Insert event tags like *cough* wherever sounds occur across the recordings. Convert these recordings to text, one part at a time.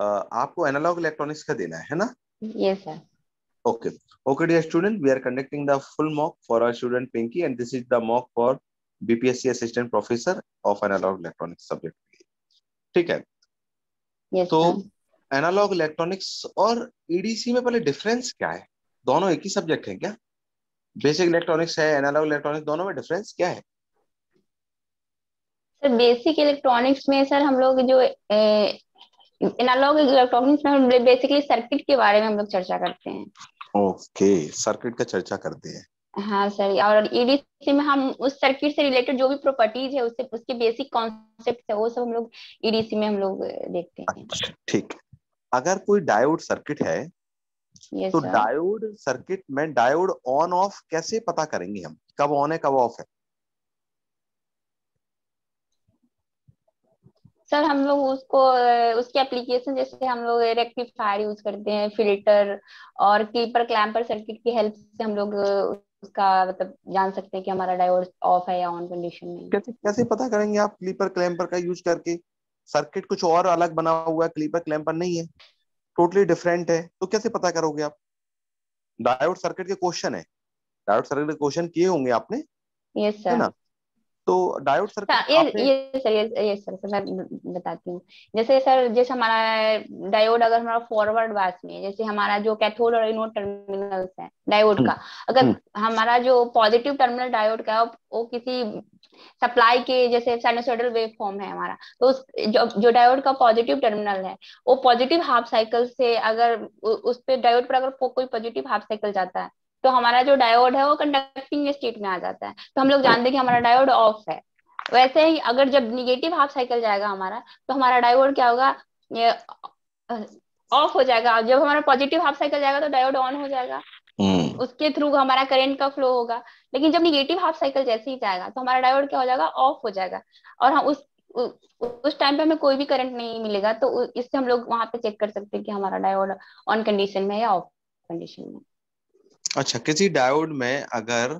आपको analogue electronics का देना है ना? Yes sir okay okay dear student we are conducting the full mock for our student Pinky and this is the mock for BPSC assistant professor of analog electronics subject ठीक है? तो analog electronics और EDC में पहले difference क्या है? दोनों एक ही सब्जेक्ट है क्या? बेसिक इलेक्ट्रॉनिक्स है एनालॉग इलेक्ट्रॉनिक्स दोनों में डिफरेंस क्या है? बेसिक इलेक्ट्रॉनिक्स में सर हम लोग जो एनालॉग इलेक्ट्रॉनिक्स में बेसिकली सर्किट के बारे में हम लोग चर्चा करते हैं। ओके सर्किट का चर्चा करते हैं। हाँ सर और ईडीसी में हम उस सर्किट से रिलेटेड जो भी प्रॉपर्टीज़ है उससे उसके बेसिक कॉन्सेप्ट है वो सब हम लोग ईडीसी में हम लोग देखते हैं। अच्छा ठीक। अगर कोई डायोड सर्किट है तो डायोड सर्किट में डायोड ऑन ऑफ़ कैसे पता करेंगे हम? कब ऑन है कब ऑफ़ है? सर हम लोग उसको उसकी एप्लीकेशन जैसे हम लोग रेक्टिफायर यूज़ करते हैं फ़िल्टर और क्लीपर क्लैम्पर सर्किट की हेल्प से हम लोग उसका मतलब जान सकते हैं कि हमारा डायोड ऑफ़ है या ऑन कंडीशन में कैसे कैसे पता करेंगे आप क्लीपर क्लैम्पर का यूज़ करके? सर्किट कुछ और अलग बना हुआ है क्लीपर क्लैम्पर नहीं है। टोटली डिफरेंट है। तो कैसे पता करोगे आप? डायोड सर्किट के क्वेश्चन है। डायोड सर्किट के क्वेश्चन किए होंगे आपने? यस है सर ना तो डायोड सर ये ये सर ये ये सर सर मैं बताती हूँ जैसे सर जैसे हमारा डायोड अगर हमारा फॉरवर्ड बायस में जैसे हमारा जो कैथोड और एनोड टर्मिनल्स है डायोड का अगर। हमारा जो पॉजिटिव टर्मिनल डायोड का है वो वो किसी सप्लाई के जैसे साइनसोइडल वेव फॉर्म है हमारा तो उस जो जो डायोड का पॉजिटिव टर्मिनल है वो पॉजिटिव हाफ़ साइकिल से अगर उस पे डायोड पर अगर कोई पॉजिटिव हाफ़ साइकिल जाता है तो हमारा जो डायोड है वो कंडक्टिंग स्टेट में आ जाता है। तो हम लोग जानते हैं कि हमारा डायोड ऑफ़ है। वैसे ही अगर जब निगेटिव हाफ़ साइकिल जाएगा हमारा तो हमारा डायोड क्या होगा? ये ऑफ़ हो जाएगा। जब हमारा पॉजिटिव हाफ़ साइकिल जाएगा तो डायोड ऑन हो जाएगा। हम्म। उसके थ्रू हमारा करंट का फ्लो होगा। लेकिन जब निगेटिव हाफ़ साइकिल जैसे ही जाएगा तो हमारा डायोड क्या हो जाएगा? ऑफ़ हो जाएगा। और हम उस उस टाइम पे हमें कोई भी करंट नहीं मिलेगा तो इससे हम लोग वहाँ पे चेक कर सकते हैं कि हमारा डायोड ऑन कंडीशन में है या ऑफ़ कंडीशन में। अच्छा किसी डायोड में अगर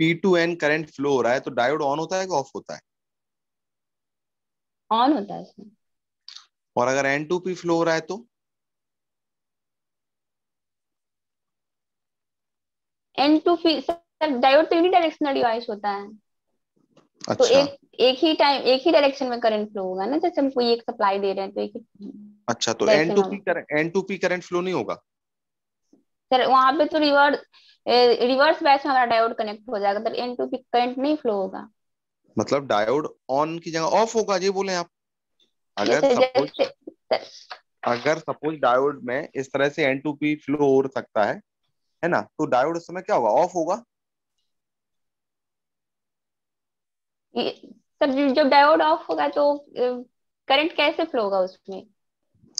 P to N current flow हो रहा है तो डायोड ऑन होता है कि ऑफ़ होता है? ऑन होता है इसमें और अगर एन टू पी फ्लो हो रहा है तो? एन टू सर डायोड तो यूनिडायरेक्शनल डिवाइस होता है। तो अच्छा। एक एक ही टाइम एक ही डायरेक्शन में करंट फ्लो होगा ना जैसे हम कोई एक सप्लाई दे रहे हैं तो एक ही अच्छा तो N to P current N to P current flow नहीं होगा? सर वहाँ पे तो रिवर्स रिवर्स बैच में हमारा डायोड कनेक्ट हो जाएगा तो एन टू पी करंट नहीं फ्लो होगा। मतलब डायोड ऑन की जगह ऑफ़ होगा ये बोले आप? अगर सपोज़ अगर सपोज़ डायोड में इस तरह से एन टू पी फ्लो हो सकता है है ना? तो डायोड उस समय क्या होगा? ऑफ़ होगा? सर जब डायोड ऑफ़ होगा तो करंट कैसे फ्लो होगा उसमें?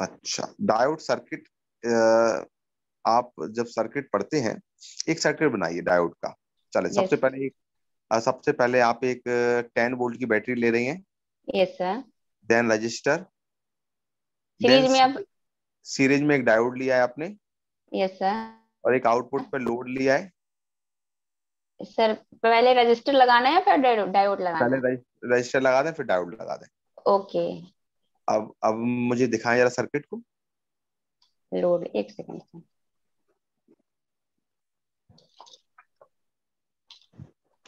अच्छा डायोड सर्किट आप जब सर्किट पढ़ते हैं एक सर्किट बनाइए डायोड का। चले सबसे Yes. पहले एक सबसे पहले आप एक टेन वोल्ट की बैटरी ले रही हैं। Yes sir then resistor series में आप सीरीज़ में एक डायोड लिया है आपने। यस सर और एक आउटपुट पर लोड लिया है। सर पहले रजिस्टर लगाना है फिर डायोड डायोड पहले रजिस्टर लगा दें फिर डायोड लगा दें। ओके अब अब मुझे दिखाएँ जरा सर्किट को। लोड एक सेकंड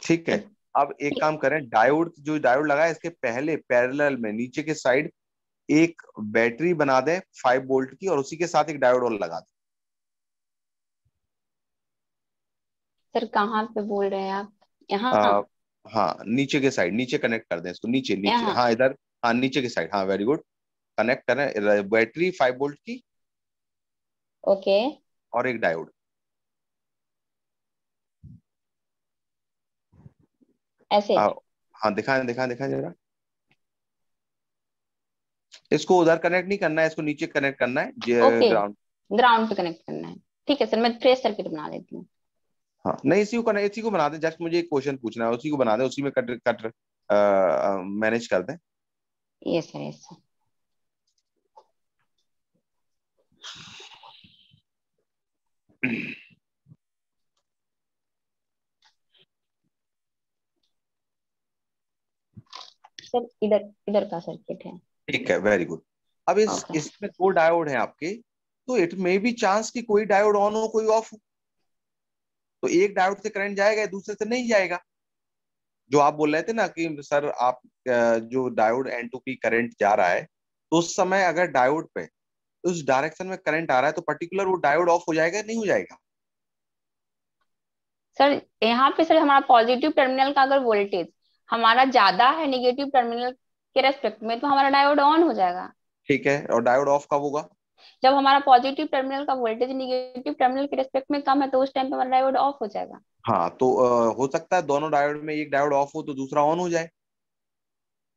ठीक है। अब एक काम करें डायोड जो डायोड लगा है इसके पहले पैरेलल में नीचे के साइड एक बैटरी बना दें फाइव वोल्ट की और उसी के साथ एक डायोड और लगा दें। सर कहाँ पे बोल रहे हैं आप? यहाँ आ, हाँ नीचे के साइड नीचे कनेक्ट कर दें इसको नीचे नीचे। हाँ इधर। हाँ नीचे के साइड हाँ वेरी गुड कनेक्ट करें बैटरी फाइव वोल्ट की। ओके और एक डायोड ऐसे। हाँ हाँ दिखाएँ दिखाएँ दिखाएँ जरा। इसको उधर कनेक्ट नहीं करना है इसको नीचे कनेक्ट करना है. ग्राउंड ग्राउंड पे कनेक्ट करना है। ठीक है सर मैं फ्रेश सर्किट बना लेती हूँ। हाँ नहीं इसी को करना इसी को बना दे। जस्ट मुझे एक क्वेश्चन पूछना है उसी को बना दें उसी में कट कट मैनेज कर दें। Yes sir yes sir sir इधर इधर का सर्किट है। ठीक है वेरी गुड अब इस okay. इसमें दो डायोड हैं आपके तो इट मे बी चांस कि कोई डायोड ऑन हो कोई ऑफ़ हो। तो एक डायोड से करंट जाएगा दूसरे से नहीं जाएगा। जो आप बोल रहे थे ना कि सर आप जो diode N to P current जा रहा है तो उस समय अगर डायोड पे उस डायरेक्शन में करंट आ रहा है तो पर्टिकुलर वो डायोड ऑफ़ हो जाएगा नहीं हो जाएगा? सर यहाँ पे सर हमारा पॉजिटिव टर्मिनल का अगर वोल्टेज हमारा ज़्यादा है नेगेटिव टर्मिनल के रेस्पेक्ट में तो हमारा डायोड ऑन हो जाएगा। ठीक है और डायोड ऑफ़ कब होगा? जब हमारा पॉजिटिव टर्मिनल का वोल्टेज निगेटिव टर्मिनल के रेस्पेक्ट में कम है तो उस टाइम पे हमारा डायोड ऑफ़ हो जाएगा। हाँ तो आ, हो सकता है दोनों डायोड में एक डायोड ऑफ़ हो तो दूसरा ऑन हो जाए।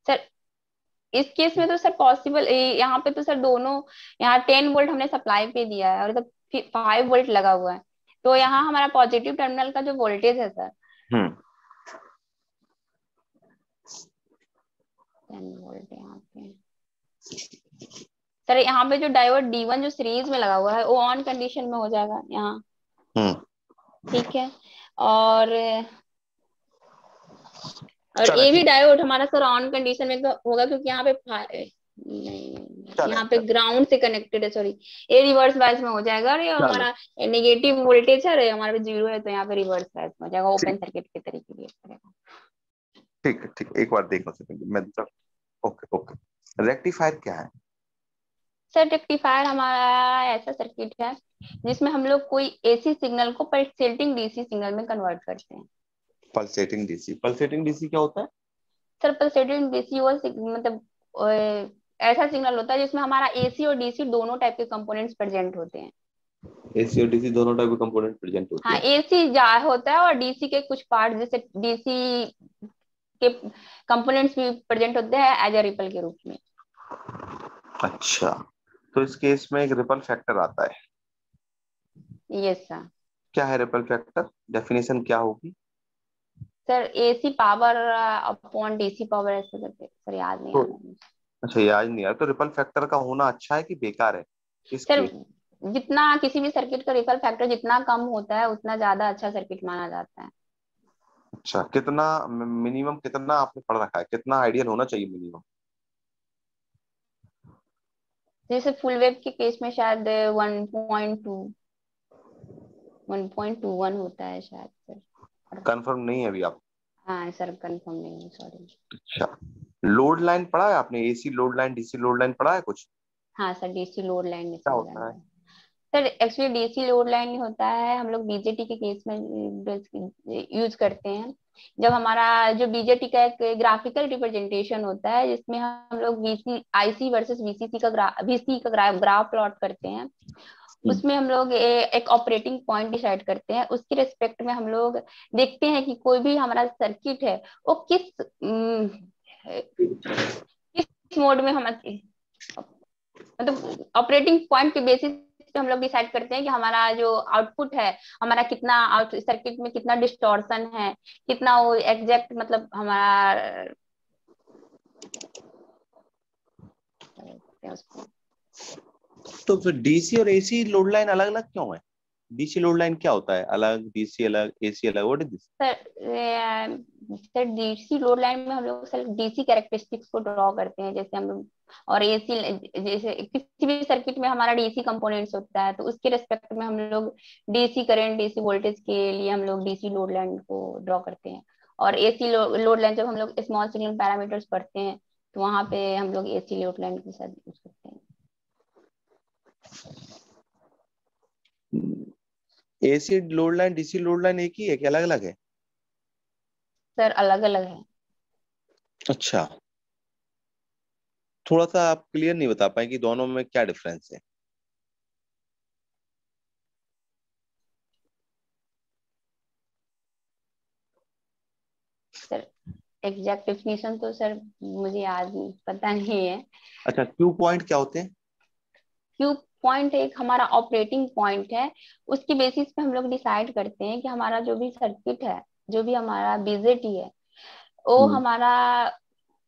सर इस केस में तो सर पॉसिबल यहाँ पे तो सर दोनों यहाँ टेन वोल्ट हमने सप्लाई पे दिया है और इधर फाइव वोल्ट लगा हुआ है। तो यहाँ हमारा पॉजिटिव टर्मिनल का जो वोल्टेज है सर टेन वोल्ट यहाँ पे सर यहाँ पे जो डायोड डी वन जो सीरीज़ में लगा हुआ है वो ऑन कंडीशन में हो जाएगा यहाँ। हम्म। ठीक है? और और ये भी डायोड हमारा सर ऑन कंडीशन में होगा क्योंकि यहाँ पे यहाँ पे ग्राउंड से कनेक्टेड है सॉरी ये रिवर्स बायस में हो जाएगा और ये हमारा नेगेटिव वोल्टेज है हमारा ज़ीरो है तो यहाँ पे रिवर्स बायस में हो जाएगा ओपन सर्किट के तरीके ठीक है ठीक एक बार देख मैं ओके ओके। रेक्टिफायर क्या है? सर रेक्टिफायर हमारा ऐसा सर्किट है जिसमें हम लोग कोई एसी सिग्नल को पल्सेटिंग डीसी सिग्नल में कन्वर्ट करते हैं। Pulsating DC. पल्सेटिंग डीसी क्या होता है? सर पल्सेटिंग डीसी वो मतलब ऐसा सिग्नल होता है जिसमें हमारा एसी और डीसी दोनों टाइप के कंपोनेंट्स प्रेजेंट होते हैं। एसी और डीसी दोनों टाइप के कंपोनेंट प्रेजेंट होते हाँ, हैं हाँ। एसी जा होता है और डीसी के कुछ पार्ट जैसे डीसी के कंपोनेंट्स भी प्रेजेंट होते हैं एज अ रिपल के रूप में। अच्छा तो इस केस में एक रिपल फैक्टर आता है। यस सर क्या है रिपल फैक्टर डेफिनेशन क्या होगी? Sir AC power upon DC power ऐसे करके। सर याद नहीं तो, अच्छा याद नहीं आया तो रिपल फैक्टर का होना अच्छा है कि बेकार है? सर जितना किसी भी सर्किट का रिपल फैक्टर जितना कम होता है उतना ज़्यादा अच्छा सर्किट माना जाता है। अच्छा कितना मिनिमम कितना आपने पढ़ रखा है? कितना आइडियल होना चाहिए मिनिमम जैसे फुल वेव के केस में शायद 1.2 1.21 होता है शायद सर। कंफर्म नहीं है अभी आप? हाँ सर कंफर्म नहीं है सॉरी अच्छा लोड लाइन पढ़ा है आपने? AC load line DC load line पढ़ा है कुछ? हाँ सर डीसी लोड लाइन क्या होता है। Sir actually DC load line होता है हम लोग बीजेटी के केस में यूज़ करते हैं जब हमारा जो बीजेटी का एक ग्राफिकल रिप्रेजेंटेशन होता है जिसमें हम लोग वीसी आईसी वर्सेस वीसीसी का ग्राफ वीसी का ग्राफ ग्राफ प्लॉट करते हैं हम्म। उसमें हम लोग ए, एक ऑपरेटिंग पॉइंट डिसाइड करते हैं उसके रिस्पेक्ट में हम लोग देखते हैं कि कोई भी हमारा सर्किट है वो किस किस मोड में हम मतलब ऑपरेटिंग पॉइंट के बेसिस पे हम लोग डिसाइड करते हैं कि हमारा जो आउटपुट है, हमारा कितना आउट सर्किट में कितना डिस्टोर्सन है, कितना वो एग्जैक्ट मतलब हमारा तो फिर डीसी और एसी लोड लाइन अलग अलग क्यों है? डीसी लोड लाइन क्या होता है? अलग डीसी अलग एसी अलग what is this sir sir DC load line में हम लोग सर डीसी कैरेक्टरिस्टिक्स को ड्रॉ करते हैं जैसे हम लोग और एसी जैसे किसी भी सर्किट में हमारा डीसी कंपोनेंट्स होता है तो उसके रेस्पेक्ट में हम लोग डीसी करंट डीसी वोल्टेज के लिए हम लोग डीसी लोड लाइन को ड्रॉ करते हैं। और एसी लोड लाइन जब हम लोग स्मॉल सिग्नल पैरामीटर्स पढ़ते हैं तो वहाँ पे हम लोग एसी लोड लाइन के साथ यूज़ करते हैं। AC load line DC load line एक ही है कि अलग अलग है? सर अलग अलग है। अच्छा। थोड़ा सा आप क्लियर नहीं बता पाए कि दोनों में क्या डिफरेंस है? सर एग्जैक्ट डेफिनेशन तो सर मुझे याद पता नहीं है। अच्छा क्यू पॉइंट क्या होते हैं? क्यू पॉइंट एक हमारा ऑपरेटिंग पॉइंट है उसकी बेसिस पे हम लोग डिसाइड करते हैं कि हमारा जो भी सर्किट है जो भी हमारा बीजेटी है वो हम्म। हमारा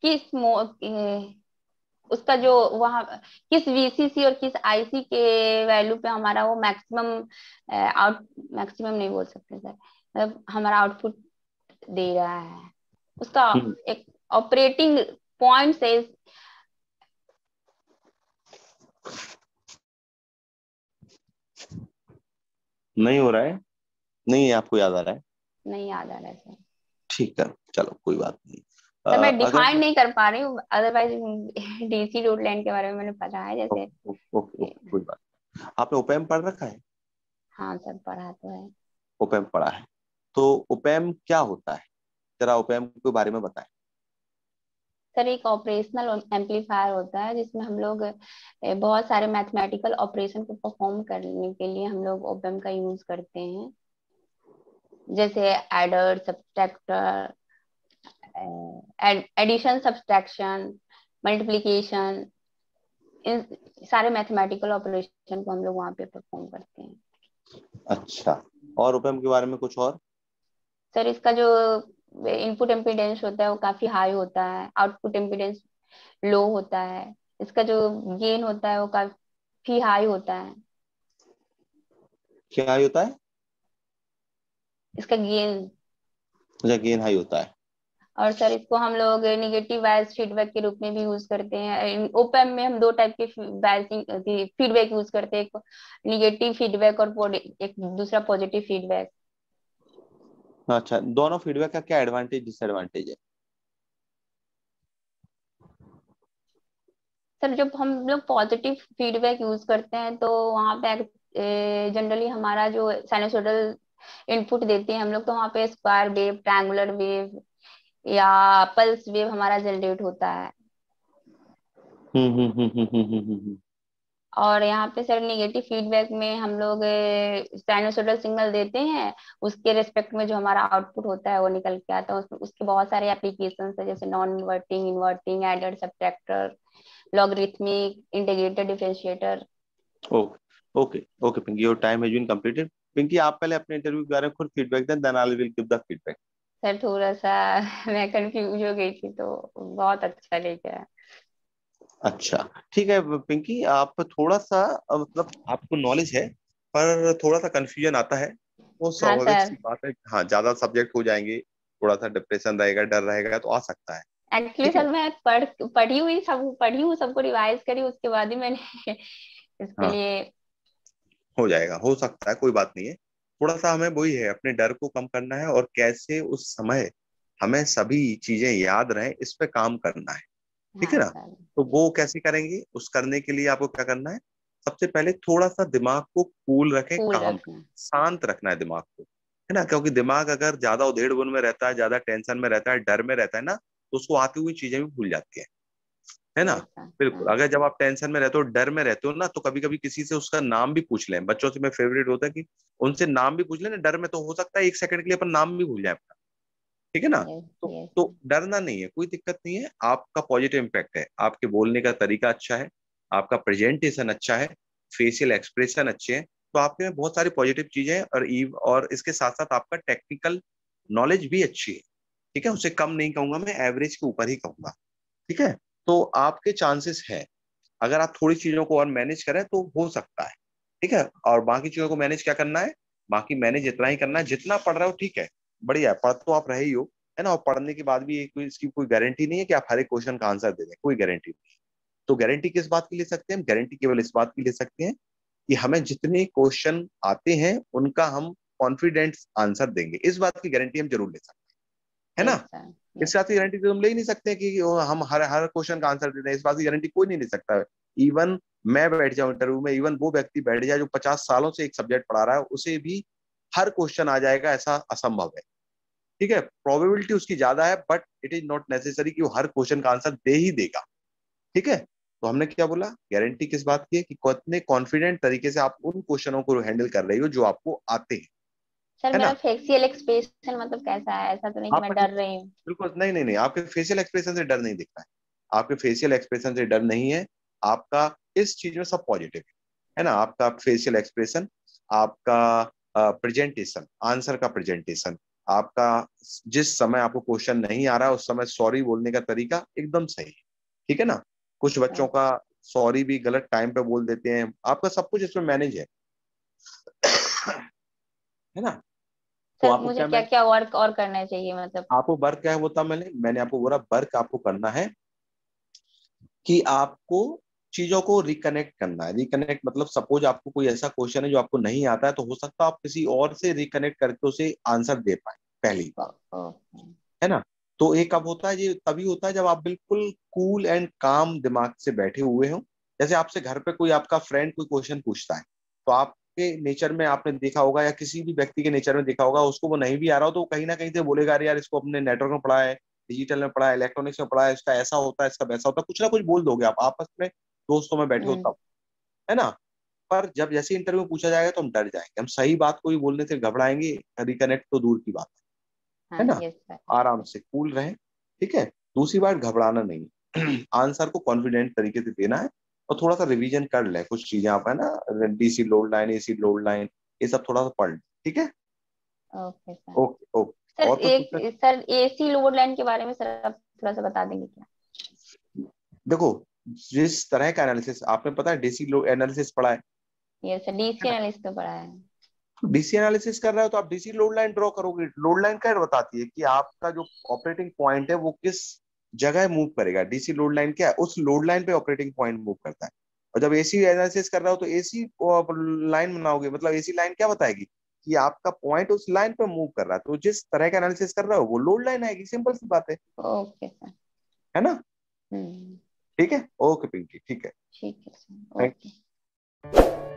किस उसका जो वहाँ किस वीसीसी और किस आईसी के वैल्यू पे हमारा वो मैक्सिमम आउट मैक्सिमम नहीं बोल सकते सर मतलब हमारा आउटपुट दे रहा है उसका हम्म। एक ऑपरेटिंग पॉइंट से नहीं हो रहा है? नहीं आपको याद आ रहा है? नहीं याद आ रहा है सर। ठीक है चलो कोई बात नहीं। तो मैं डिफाइन नहीं कर पा रही हूँ अदरवाइज़ डीसी रोड लैंड के बारे में मैंने पढ़ा है जैसे ओके कोई बात आपने ओपेम पढ़ रखा है? हाँ सर पढ़ा तो है। ओपेम पढ़ा है। तो ओपेम क्या होता है? जरा ओपेम के बारे में बताएँ। सर एक ऑपरेशनल एम्पलीफायर होता है जिसमें हम लोग बहुत सारे मैथमेटिकल ऑपरेशन को परफॉर्म करने के लिए हम लोग ओपेम का यूज़ करते हैं। जैसे adder subtractor addition subtraction multiplication इन सारे मैथमेटिकल ऑपरेशन को हम लोग वहाँ पे परफॉर्म करते हैं। अच्छा और ओपेम के बारे में कुछ और? सर इसका जो इनपुट इम्पिडेंस होता है वो काफ़ी हाई होता है आउटपुट इम्पिडेंस लो होता है इसका जो गेन होता है वो काफ़ी हाई होता है। क्या हाई होता है? इसका गेन। अच्छा गेन हाई होता है। और सर इसको हम लोग निगेटिव वाइज फीडबैक के रूप में भी यूज़ करते हैं। ओपन में हम दो टाइप के फीडबैक यूज़ करते हैं। एक निगेटिव फीडबैक और एक दूसरा पॉजिटिव फीडबैक अच्छा दोनों फीडबैक का क्या एडवांटेज डिसएडवांटेज है सर जब हम लोग पॉजिटिव फीडबैक यूज़ करते हैं तो वहाँ पे जनरली हमारा जो साइनोसोडल इनपुट देते हैं हम लोग तो वहाँ पे स्क्वायर वेव ट्रायंगुलर वेव या पल्स वेव हमारा जनरेट होता है हम्म हम्म हम्म हम्म हम्म, हम्म, हम्म। और यहाँ पे सर निगेटिव फीडबैक में हम लोग साइनोसोडल सिग्नल देते हैं उसके रिस्पेक्ट में जो हमारा आउटपुट होता है वो निकल के आता है। उस, उसके बहुत सारे एप्लीकेशन है जैसे non inverting inverting adder subtractor logarithmic integrated differentiator okay okay Pinky your time has been completed Pinky आप पहले अपने इंटरव्यू के बारे में खुद फीडबैक दें then I will give the feedback sir थोड़ा सा *laughs* मैं कंफ्यूज हो गई थी तो बहुत अच्छा लेके अच्छा ठीक है पिंकी आप थोड़ा सा मतलब आपको नॉलेज है पर थोड़ा सा कंफ्यूजन आता है वो हाँ, स्वाभाविक सी बात है हाँ ज़्यादा सब्जेक्ट हो जाएँगे थोड़ा सा डिप्रेशन रहेगा डर रहेगा तो आ सकता है। एक्चुअली सर मैं पढ़ पढ़ी हुई सब पढ़ी हूँ सबको रिवाइज करी उसके बाद ही मैंने *laughs* इसके हाँ, लिए हो जाएगा हो सकता है कोई बात नहीं है। थोड़ा सा हमें वही है अपने डर को कम करना है और कैसे उस समय हमें सभी चीज़ें याद रहे इस पे काम करना है। ठीक है ना? हाँ, तो वो कैसे करेंगे? उस करने के लिए आपको क्या करना है? सबसे पहले थोड़ा सा दिमाग को कूल रखें काम शांत रखना है दिमाग को है ना? क्योंकि दिमाग अगर ज़्यादा उधेड़ बुन में रहता है ज़्यादा टेंशन में रहता है डर में रहता है ना तो उसको आती हुई चीज़ें भी भूल जाती है है ना? बिल्कुल हाँ। अगर जब आप टेंशन में रहते हो डर में रहते हो ना तो कभी कभी किसी से उसका नाम भी पूछ लें। बच्चों से मैं फेवरेट होता है कि उनसे नाम भी पूछ लें डर में तो हो सकता है एक सेकंड के लिए अपन नाम भी भूल जाए अपना। ठीक है ना? तो तो डरना नहीं है कोई दिक्कत नहीं है आपका पॉजिटिव इम्पैक्ट है। आपके बोलने का तरीका अच्छा है आपका प्रेजेंटेशन अच्छा है फेशियल एक्सप्रेशन अच्छे हैं तो आपके में बहुत सारी पॉजिटिव चीज़ें हैं और ईव और इसके साथ साथ आपका टेक्निकल नॉलेज भी अच्छी है। ठीक है? उसे कम नहीं कहूँगा मैं एवरेज के ऊपर ही कहूँगा। ठीक है? तो आपके चांसेस है। अगर आप थोड़ी चीज़ों को और मैनेज करें तो हो सकता है। ठीक है? और बाकी चीज़ों को मैनेज क्या करना है? बाकी मैनेज इतना ही करना है जितना पढ़ रहे हो ठीक है। बढ़िया है पढ़ तो आप रहे ही हो है ना? और पढ़ने के बाद भी कोई इसकी कोई गारंटी नहीं है कि आप हर एक क्वेश्चन का आंसर दे दें कोई गारंटी नहीं तो गारंटी किस बात की ले सकते हैं? गारंटी केवल इस बात की ले सकते हैं कि हमें जितने क्वेश्चन आते हैं उनका हम कॉन्फिडेंट आंसर देंगे। इस बात की गारंटी हम ज़रूर ले सकते हैं है ना? इस बात की गारंटी तो हम ले ही नहीं सकते कि हम हर हर क्वेश्चन का आंसर देते हैं इस बात की गारंटी कोई नहीं ले सकता। इवन मैं बैठ जाऊँ इंटरव्यू में इवन वो व्यक्ति बैठ जाए जो पचास सालों से एक सब्जेक्ट पढ़ा रहा है उसे भी हर क्वेश्चन आ जाएगा ऐसा असंभव है। ठीक है? प्रोबेबिलिटी उसकी ज़्यादा है but it is not necessary कि वो हर क्वेश्चन का आंसर दे ही देगा। ठीक है? तो हमने क्या बोला? गारंटी किस बात की है? कि कितने कॉन्फिडेंट तरीके से आप उन क्वेश्चनों को हैंडल कर रही हो जो आपको आते हैं। सर मेरा फेशियल एक्सप्रेशन मतलब कैसा है? ऐसा तो नहीं कि मैं डर रही हूँ। बिल्कुल नहीं नहीं नहीं आपके फेशियल एक्सप्रेशन से डर नहीं दिखता है। आपके फेशियल एक्सप्रेशन से डर नहीं है। आपका इस चीज़ में सब पॉजिटिव है। ना? आपका फेशियल एक्सप्रेशन आपका प्रेजेंटेशन आंसर का प्रेजेंटेशन आपका जिस समय आपको क्वेश्चन नहीं आ रहा उस समय सॉरी बोलने का तरीका एकदम सही है। ठीक है ना? कुछ बच्चों का सॉरी भी गलत टाइम पे बोल देते हैं। आपका सब कुछ इसमें मैनेज है। है ना? तो आपको मुझे क्या क्या वर्क और करना चाहिए मतलब? आपको वर्क क्या है वो था मैंने मैंने आपको बोला वर्क आपको करना है कि आपको चीज़ों को रिकनेक्ट करना है। रिकनेक्ट मतलब सपोज़ आपको कोई ऐसा क्वेश्चन है जो आपको नहीं आता है तो हो सकता है आप किसी और से रिकनेक्ट करके उसे आंसर दे पाए पहली बार है। ना? तो एक कब होता है? ये तभी होता है जब आप बिल्कुल कूल एंड काम दिमाग से बैठे हुए हो। जैसे आपसे घर पे कोई आपका फ्रेंड कोई क्वेश्चन पूछता है तो आपके नेचर में आपने देखा होगा या किसी भी व्यक्ति के नेचर में देखा होगा उसको वो नहीं भी आ रहा हो तो कहीं ना कहीं से बोलेगा यार इसको अपने नेटवर्क में पढ़ा है डिजिटल में पढ़ा है इलेक्ट्रॉनिक्स में पढ़ा है इसका ऐसा होता है इसका वैसा होता है। कुछ ना कुछ बोल दोगे आप आपस में दोस्तों में बैठे हो हम्म। तब है ना? पर जब जैसे इंटरव्यू पूछा जाएगा तो हम डर जाएँगे। हम सही बात को भी बोलने से घबराएँगे रिकनेक्ट तो दूर की बात है। है हाँ, ना? आराम से कूल रहे ठीक है? दूसरी बात घबराना नहीं आंसर *clears throat* को कॉन्फिडेंट तरीके से देना है और थोड़ा सा रिवीजन कर ले। कुछ चीज़ें आप है ना? DC load line AC load line ये सब थोड़ा सा पढ़ ठीक है? Okay sir okay okay sir एक सर एसी लोड लाइन के बारे में सर आप थोड़ा सा बता देंगे क्या? देखो जिस तरह का एनालिसिस आपने पता है डीसी लोड एनालिसिस पढ़ा है? यस सर डीसी एनालिसिस तो पढ़ा है। डीसी एनालिसिस कर रहे हो तो आप डीसी लोड लाइन ड्रॉ करोगे। लोड लाइन क्या बताती है कि आपका जो ऑपरेटिंग पॉइंट है वो किस जगह मूव करेगा? डीसी लोड लाइन क्या है? उस लोड लाइन पे ऑपरेटिंग पॉइंट मूव करता है। और जब एसी एनालिसिस कर रहे हो तो एसी लाइन बनाओगे। मतलब एसी लाइन क्या बताएगी? कि आपका पॉइंट उस लाइन पे मूव कर रहा है। तो जिस तरह का एनालिसिस कर रहा हो वो लोड लाइन आएगी। सिंपल सी बात है। ओके है ना? हम्म। ठीक है? ओके पिंकी ठीक है। ठीक है